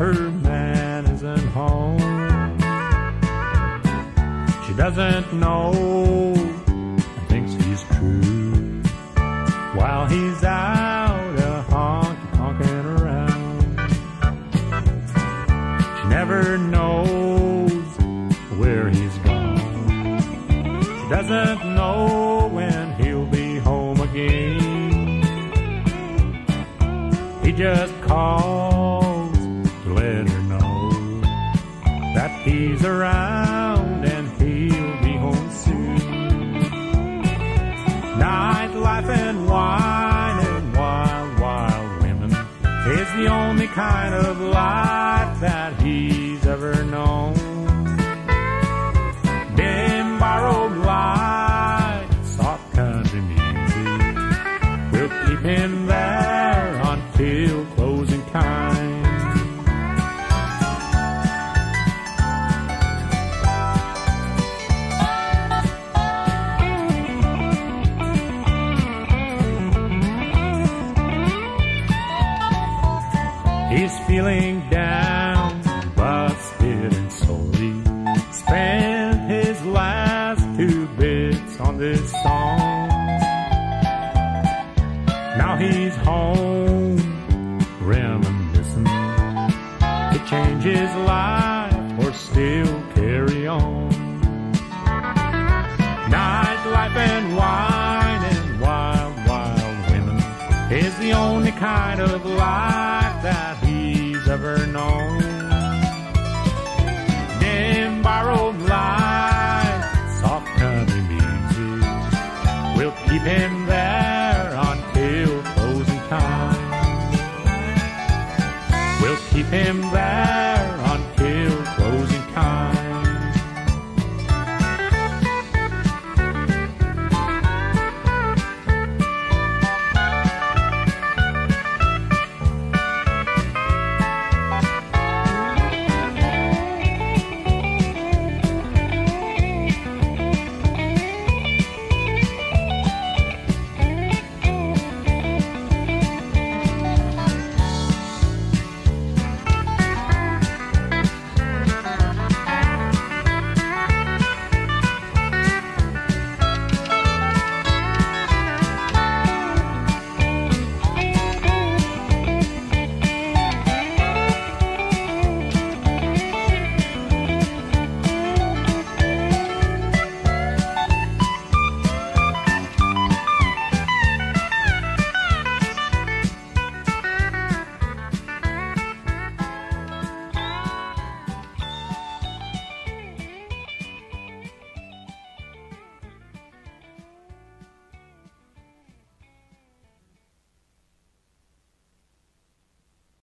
her man isn't home. She doesn't know and thinks he's true while he's out a honky honking around. She never knows where he's gone. She doesn't know when he'll be home again. He just calls he's around and he'll be home soon. Nightlife and wine and wild, wild women is the only kind of life that he's ever known. Dim borrowed light, soft country music will keep him there He's feeling down, busted and sorry. Spent his last two bits on this song. Now he's home, is the only kind of life that he's ever known. Dim, borrowed life, soft country music, will keep him there until closing time. We'll keep him there.